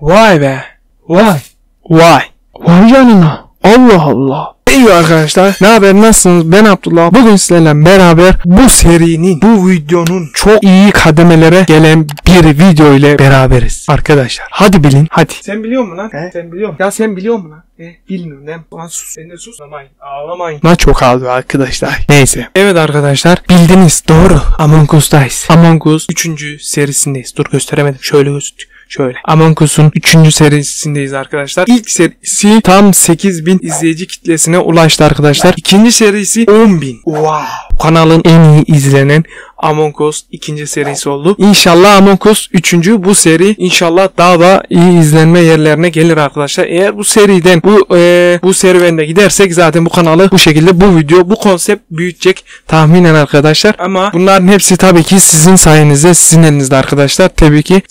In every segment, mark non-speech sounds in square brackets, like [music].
Vay be. Vay. Vay. Vay canına. Allah Allah. İyi arkadaşlar. Ne haber? Nasılsınız? Ben Abdullah. Bugün sizlerle beraber bu serinin, bu videonun çok iyi kademelere gelen bir video ile beraberiz. Arkadaşlar. Hadi bilin. Hadi. Sen biliyor musun lan? He? Sen biliyor musun? Ya sen biliyor musun lan? He? Bilmiyorum lan. Ulan sus. Sen de sus. Ağlamayın. Ağlamayın. Lan çok ağlıyor arkadaşlar. Neyse. Evet arkadaşlar. Bildiniz. Doğru. Among Us'tayız. Among Us 3. serisindeyiz. Dur gösteremedim. Şöyle göster. Şöyle. Among Us'un 3. serisindeyiz arkadaşlar. İlk serisi tam 8000 izleyici kitlesine ulaştı arkadaşlar. İkinci serisi 10.000. Wow. Kanalın en iyi izlenen Among Us ikinci serisi oldu. İnşallah Among Us 3. bu seri inşallah daha da iyi izlenme yerlerine gelir arkadaşlar. Eğer bu seriden bu e, bu serüvende gidersek zaten bu kanalı bu şekilde bu video bu konsept büyütecek tahminen arkadaşlar. Ama bunların hepsi tabii ki sizin sayenizde sizin elinizde arkadaşlar. Tabii ki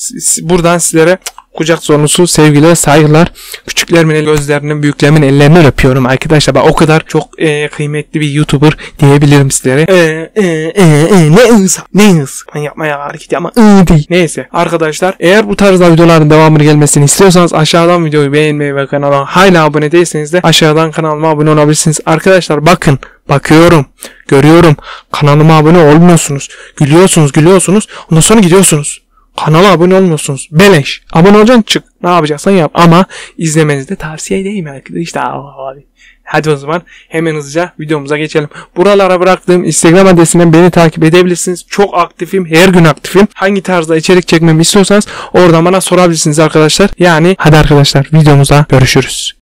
buradan sizlere kucak dolusu sevgiler, saygılar. Küçüklerimin el- gözlerinin, büyüklerimin ellerinden öpüyorum arkadaşlar. Ben o kadar çok e, kıymetli bir YouTuber diyebilirim sizlere. E, e, e, e, ne ığız, ne ığız. Ben yapmaya hareket yapma, ıı değil. Neyse arkadaşlar eğer bu tarzda videoların devamını gelmesini istiyorsanız aşağıdan videoyu beğenmeyi ve kanala hala abone değilseniz de aşağıdan kanalıma abone olabilirsiniz. Arkadaşlar bakın, bakıyorum, görüyorum. Kanalıma abone olmuyorsunuz. Gülüyorsunuz, gülüyorsunuz. Ondan sonra gidiyorsunuz. Kanala abone olmuyorsunuz. Beleş. Abone olacaksın çık. Ne yapacaksan yap. Ama izlemenizi de tavsiye edeyim arkadaşlar. Abi. Hadi o zaman hemen hızlıca videomuza geçelim. Buralara bıraktığım Instagram adresinden beni takip edebilirsiniz. Çok aktifim. Her gün aktifim. Hangi tarzda içerik çekmemi istiyorsanız oradan bana sorabilirsiniz arkadaşlar. Yani hadi arkadaşlar videomuza görüşürüz.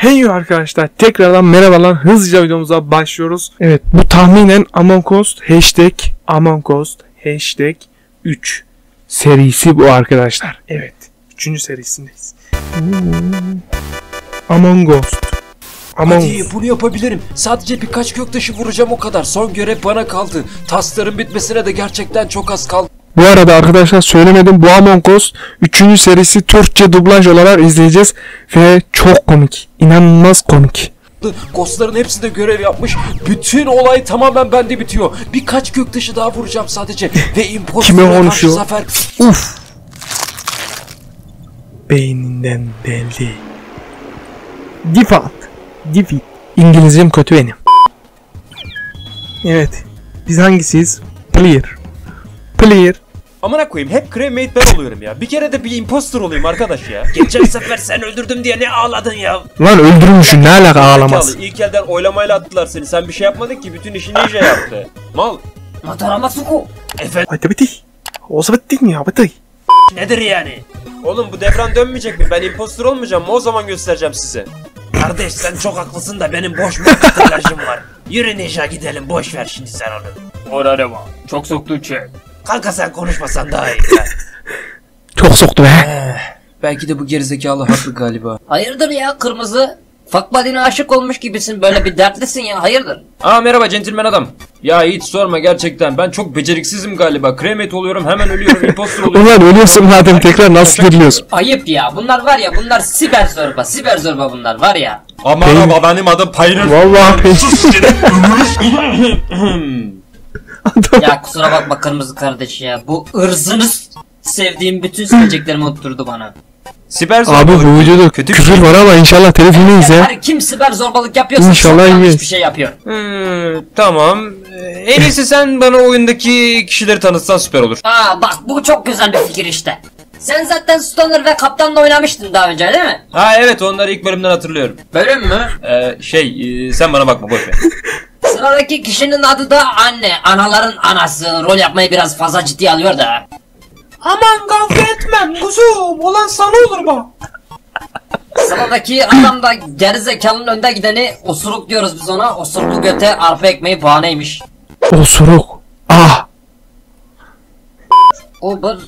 Hey arkadaşlar tekrardan merhabalar hızlıca videomuza başlıyoruz. Evet bu tahminen Among Us hashtag Among Us hashtag 3 serisi bu arkadaşlar. Evet 3. serisindeyiz. Among Us. Among Hadi bunu yapabilirim. Sadece birkaç göktaşı vuracağım o kadar. Son görev bana kaldı. Tasların bitmesine de gerçekten çok az kaldı. Bu arada arkadaşlar söylemedim bu Among Us 3. serisi Türkçe dublaj olarak izleyeceğiz ve çok komik. İnanılmaz komik. Ghostların hepsi de görev yapmış. Bütün olay tamamen bende bitiyor. Birkaç göktaşı daha vuracağım sadece. Ve impostora karşı zafer. Uf. Beyninden belli. Default. Defeat. İngilizcem kötü benim. Evet. Biz hangisiyiz? Clear. Clear. Amına koyayım hep cremate ben oluyorum ya. Bir kere de bir impostor olayım arkadaş ya. [laughs] Geçen sefer sen öldürdüm diye ne ağladın ya. Lan öldürmüşsün ne alaka ağlamaz. Zekalı, İlk elden oylamayla attılar seni. Sen bir şey yapmadın ki bütün işi ninja yaptı. Mal. Mataramasuku. Efendim Hadi bitti. Olsa bitti ya bitti. Nedir yani? oğlum bu devran dönmeyecek mi? Ben impostor olmayacağım mı? O zaman göstereceğim size. Kardeş sen çok haklısın da benim boş market ilacım var. Yürü Ninja gidelim boş ver şimdi sen onu. Ne var? Çok soktu çek. Kanka sen konuşmasan daha iyi. [laughs] Çok soktu be. Belki de bu gerizekalı haklı galiba. Hayırdır ya kırmızı? Fuck buddy'ne aşık olmuş gibisin böyle bir dertlisin ya hayırdır? Aa merhaba centilmen adam. Ya hiç sorma gerçekten. Ben çok beceriksizim galiba. Cremate oluyorum hemen ölüyorum. Impostor oluyorum. Ulan ölüyorsun madem tekrar nasıl diriliyorsun? Ayıp ya bunlar var ya bunlar siber zorba siber zorba bunlar var ya. Aman Benim- ama benim adım Pioneer. Vallahi ben... [laughs] [laughs] Adam- Ya kusura bakma kırmızı kardeş ya bu ırzınız sevdiğim bütün söyleyeceklerimi unutturdu bana. Siber Abi bu videoda Kötü bir küfür var ama inşallah telif yemeyiz ya. Her kim siber zorbalık yapıyorsa İnşallah çok yanlış bir şey yapıyor. Hmm, tamam. Ee, En iyisi sen bana oyundaki kişileri tanıtsan süper olur. Aa bak bu çok güzel bir fikir işte. Sen zaten Stoner ve Kaptan'la oynamıştın daha önce değil mi? Ha evet onları ilk bölümden hatırlıyorum. Bölüm mü? Ee, şey e, sen bana bakma boş ver. [laughs] Sıradaki kişinin adı da anne. Anaların anası. Rol yapmayı biraz fazla ciddiye alıyor da. Aman kavga etmem kuzum. Olan sana olur bak. Sıradaki adam da gerizekalının önde gideni osuruk diyoruz biz ona. Osuruklu göte arpa ekmeği bahaneymiş. Osuruk. Ah. Ubır.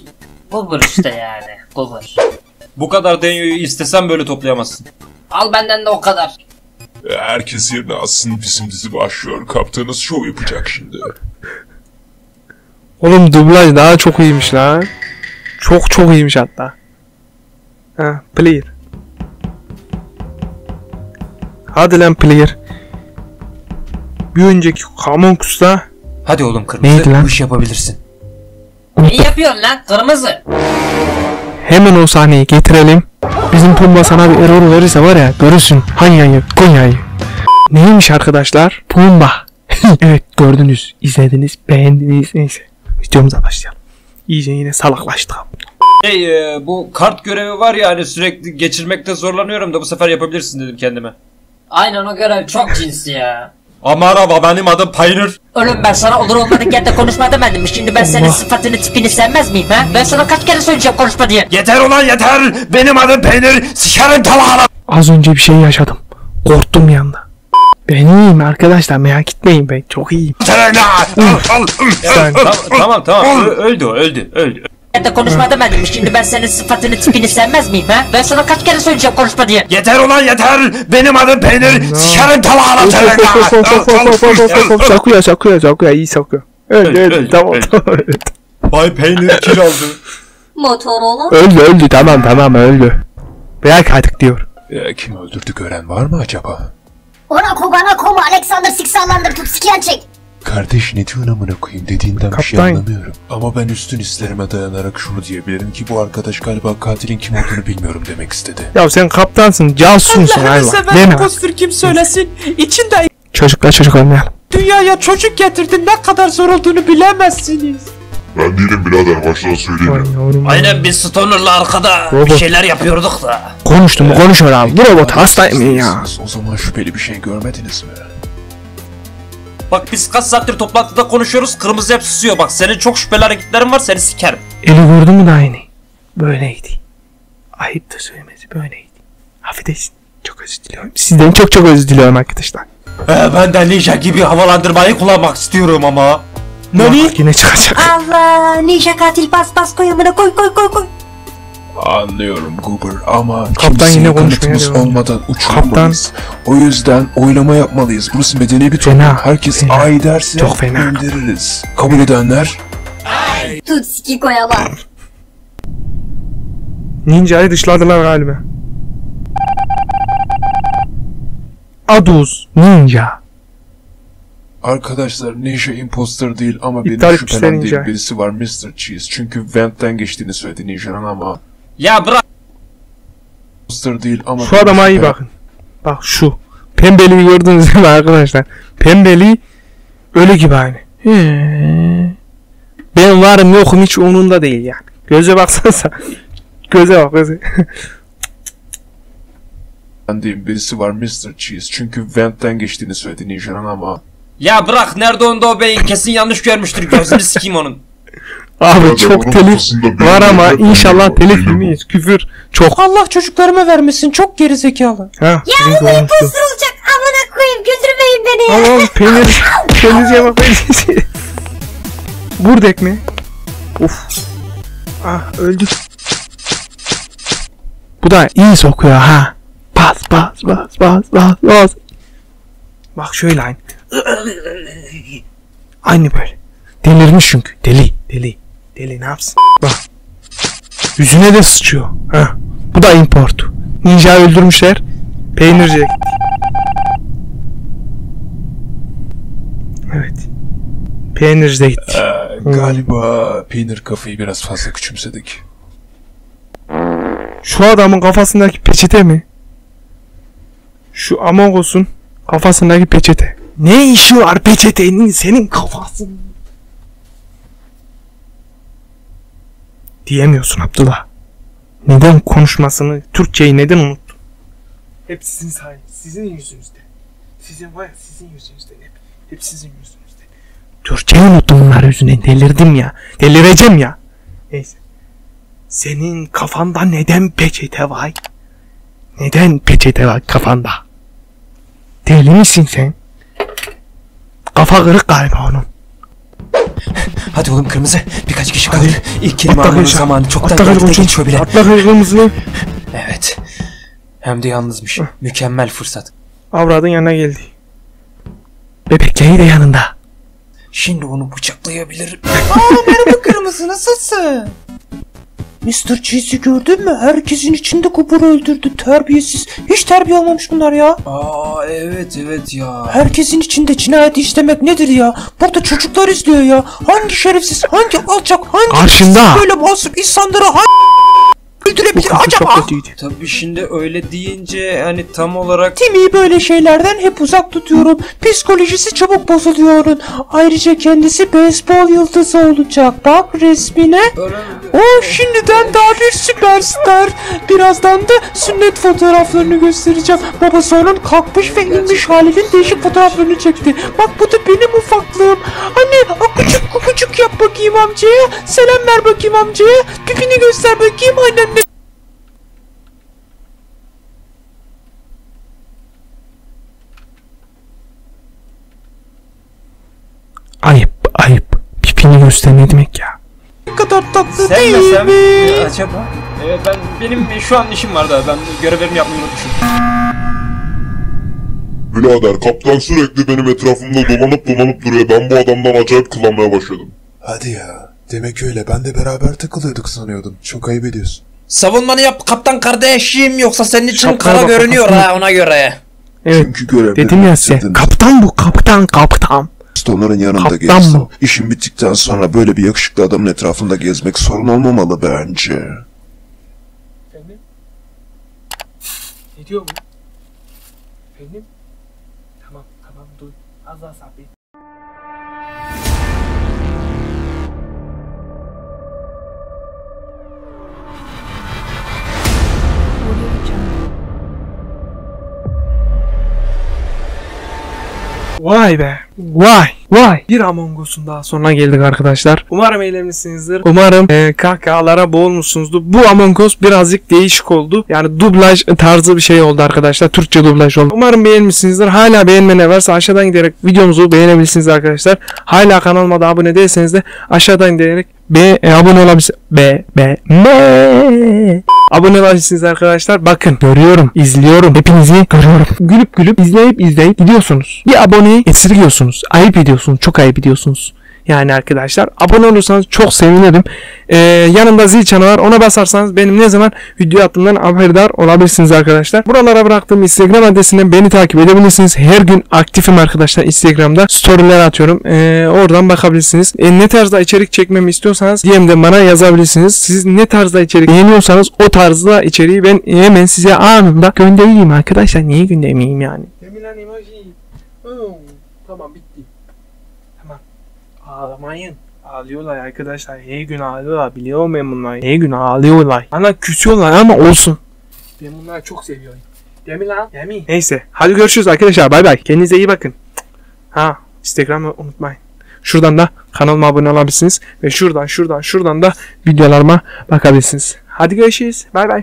Ubır işte yani. Ubır. Bu kadar denyoyu istesen böyle toplayamazsın. Al benden de o kadar. Herkes yerine alsın bizim dizi başlıyor. Kaptanız şov yapacak şimdi. Oğlum dublaj daha çok iyiymiş lan. Çok çok iyiymiş hatta. Ha, clear. Hadi lan player. Bir önceki Among Us'ta Hadi oğlum kırmızı Neydi lan? bu işi yapabilirsin. İyi yapıyorsun lan kırmızı. hemen o sahneyi getirelim. Bizim Pumba sana bir error verirse var ya görürsün Hanya'yı Konya'yı. Neymiş arkadaşlar? Pumba. [laughs] evet gördünüz, izlediniz, beğendiniz neyse. Videomuza başlayalım. İyice yine salaklaştık. Hey e, bu kart görevi var ya hani sürekli geçirmekte zorlanıyorum da bu sefer yapabilirsin dedim kendime. Aynen o görev çok [laughs] cinsi ya. Ama araba benim adım Pioneer. Oğlum ben sana olur olmadık yerde konuşma demedim? Şimdi ben senin sıfatını tipini sevmez miyim ha? Ben sana kaç kere söyleyeceğim konuşma diye. Yeter ulan yeter. Benim adım Peynir. Sikerim talağına. Az önce bir şey yaşadım. Korktum bir anda. Ben iyiyim arkadaşlar merak etmeyin ben çok iyiyim. Sen... Tamam tamam tamam. Öldü öldü öldü de konuşmadım benim. Şimdi ben senin sıfatını tipini sevmez miyim ha? Ben sana kaç kere söyleyeceğim konuşma diye. Yeter ulan yeter. Benim adım peynir. Sikerim tavağına senin. Sakuya sakuya sakuya iyi sakuya. Öldü öldü tamam tamam. Bay peynir kil aldı. Motorola. Öldü öldü tamam tamam öldü. Bırak artık diyor. E, kim öldürdü gören var mı acaba? Ona kogana koma Alexander siksanlandır tut sikiyen çek. Kardeş ne diyorsun amına koyayım dediğinden bir şey Kaptan. anlamıyorum. Ama ben üstün hislerime dayanarak şunu diyebilirim ki bu arkadaş galiba katilin kim olduğunu bilmiyorum demek istedi. Ya sen kaptansın casussun hayvan. Deme. impostor kim söylesin? İçinde Çocuklar çocuk olmayalım. dünyaya çocuk getirdin ne kadar zor olduğunu bilemezsiniz. Ben değilim birader baştan söyleyeyim. Vay yavrum. Aynen biz Stoner'la arkada Robot. bir şeyler yapıyorduk da. Konuştu mu konuşuyor abi. Bu robot hastayım ya. O zaman şüpheli bir şey görmediniz mi? Bak biz kaç saattir toplantıda konuşuyoruz. Kırmızı hep susuyor. Bak senin çok şüpheli hareketlerin var. Seni sikerim. Eli gördün mü daha yeni? Böyleydi. Ayıp da söylemesi böyleydi. Affedersin. Çok özür diliyorum. Sizden çok çok özür diliyorum arkadaşlar. Ee, ben de ninja gibi havalandırmayı kullanmak istiyorum ama. Bak yine çıkacak. Allah ninja katil bas bas koy amına koy koy koy koy. Anlıyorum Goober ama Kaptan kimseye yine kanıtımız devam olmadan uçuramayız. O yüzden oylama yapmalıyız. Burası medeni bir toplum. Herkes fena. ay derse Çok fena. göndeririz. Kabul edenler Tut siki koyala. Ninja'yı dışladılar galiba. Aduz Ninja. Arkadaşlar Ninja imposter değil ama İptal benim şüphelendiğim birisi var Mr. Cheese. Çünkü Vent'ten geçtiğini söyledi Ninja'nın ama Ya bırak. imposter değil ama Şu adama iyi bakın. Bak şu. Pembeliği gördünüz değil mi arkadaşlar? Pembeliği ölü gibi aynı. He. Ben varım yokum hiç umurunda değil yani. Göze baksanıza. [laughs] Göze bak göze. Şüphelendiğim [laughs] birisi var Mr. Cheese. Çünkü Vent'ten geçtiğini söyledi Ninja'nın ama Ya bırak. Nerede onda o beyin? Kesin yanlış görmüştür. Gözünü sikeyim onun. [laughs] Abi çok telif var ama inşallah telif yemeyiz. Küfür çok. Allah çocuklarıma vermesin çok geri zekalı. Ha, sizin olmuştu. olacak amına koyayım götürmeyin beni ya. [laughs] Peynir. Peynirciye bak peynirciye. Burdek mi? Uf. Ah öldük. Bu da iyi sokuyor ha. Bas bas bas bas bas bas. Bak şöyle aynı. Aynı böyle. Delirmiş çünkü. Deli deli. Deli ne yapsın? Bak. Yüzüne de sıçıyor. Ha. Bu da import. Ninja öldürmüşler. Peynirciye gitti. Evet. Peynirciye gitti. Ee, galiba peynir kafayı biraz fazla küçümsedik. Şu adamın kafasındaki peçete mi? Şu Among Us'un kafasındaki peçete. Ne işi var peçetenin senin kafasında? Diyemiyorsun Abdullah. Neden konuşmasını, Türkçeyi neden unuttun? Hep sizin sayenizde, sizin yüzünüzde. Sizin var ya sizin yüzünüzden hep. Hep sizin yüzünüzden. Türkçeyi unuttum bunlar yüzünden. Delirdim ya. Delireceğim ya. Neyse. Senin kafanda neden peçete var? Neden peçete var kafanda? Deli misin sen? Kafa kırık galiba onun. Hadi oğlum kırmızı. Birkaç kişi kaldı. İlk kelime zamanı çoktan Atla geldi de geçiyor bile. Atla kırık kırmızılı. Evet. Hem de yalnızmış. Mükemmel fırsat. Avradın yanına geldi. Bebekleri de yanında. Şimdi onu bıçaklayabilirim. Bu kırmızı nasılsın? Mr. Cheese'i gördün mü? Herkesin içinde kupuru öldürdü. Terbiyesiz. Hiç terbiye almamış bunlar ya. Aa evet evet ya. Herkesin içinde cinayeti işlemek nedir ya? Burada çocuklar izliyor ya. Hangi şerefsiz, hangi alçak, hangi Karşında. böyle masum insanları hangi öldürebilir acaba? Tabii şimdi öyle deyince hani tam olarak Timmy'yi böyle şeylerden hep uzak tutuyorum. Psikolojisi çabuk bozuluyor onun. Ayrıca kendisi beyzbol yıldızı olacak. Bak resmine. O şimdiden daha bir süperstar. Birazdan da sünnet fotoğraflarını göstereceğim. Babası onun kalkmış ve inmiş halinin değişik fotoğraflarını çekti. Bak bu da benim ufaklığım. Anne akucuk kukucuk yap bakayım amcaya. Selam ver bakayım amcaya. Pipini göster bakayım anneanne. Ayıp ayıp. Pipini göster ne demek ya? Ne kadar tatlı sen değil desem mi? acaba? Evet ben benim şu an işim var da ben görevlerimi yapmayı unutmuşum. Birader kaptan sürekli benim etrafımda dolanıp dolanıp duruyor. Ben bu adamdan acayip kullanmaya başladım. Hadi ya. Demek öyle. Ben de beraber takılıyorduk sanıyordum. Çok ayıp ediyorsun. Savunmanı yap kaptan kardeşim yoksa senin için Şapkaya kara bak, görünüyor kaptan. ha ona göre. Evet. Çünkü görevlerimi Dedim ya size. Kaptan bu kaptan kaptan. Onların yanında Kaptan gezdim. mı? İşim bittikten sonra böyle bir yakışıklı adamın etrafında gezmek sorun olmamalı bence. Ne diyor bu? Efendim? Tamam tamam dur. Az daha sabret. Vay be. Vay. Vay. Bir Among Us'un daha sonuna geldik arkadaşlar. Umarım eğlenmişsinizdir. Umarım e, kahkahalara boğulmuşsunuzdur. Bu Among Us birazcık değişik oldu. Yani dublaj tarzı bir şey oldu arkadaşlar. Türkçe dublaj oldu. Umarım beğenmişsinizdir. Hala beğenmene varsa aşağıdan giderek videomuzu beğenebilirsiniz arkadaşlar. Hala kanalıma da abone değilseniz de aşağıdan giderek be, e, abone olabilirsiniz. Be, be, me. Abone olabilirsiniz arkadaşlar. Bakın görüyorum, izliyorum. Hepinizi görüyorum. Gülüp gülüp izleyip izleyip gidiyorsunuz. Bir aboneyi esirgiyorsunuz. Ayıp ediyorsunuz. Çok ayıp ediyorsunuz. Yani arkadaşlar abone olursanız çok sevinirim. Ee, yanında zil çanı var. Ona basarsanız benim ne zaman video attığımdan haberdar olabilirsiniz arkadaşlar. Buralara bıraktığım Instagram adresinden beni takip edebilirsiniz. Her gün aktifim arkadaşlar Instagram'da. Storyler atıyorum. Ee, oradan bakabilirsiniz. E, ne tarzda içerik çekmemi istiyorsanız DM'de bana yazabilirsiniz. Siz ne tarzda içerik beğeniyorsanız o tarzda içeriği ben hemen size anında göndereyim arkadaşlar. Niye göndermeyeyim yani? Demilen emoji. Tamam bitti. Ağlamayın. Ağlıyorlar arkadaşlar. Her gün ağlıyorlar. Biliyorum ben bunları. Her gün ağlıyorlar. Bana küsüyorlar ama olsun. Ben bunları çok seviyorum. Değil mi lan? Değil? Neyse. Hadi görüşürüz arkadaşlar. Bay bay. Kendinize iyi bakın. Ha. Instagram'ı unutmayın. Şuradan da kanalıma abone olabilirsiniz. Ve şuradan şuradan şuradan da videolarıma bakabilirsiniz. Hadi görüşürüz. Bay bay.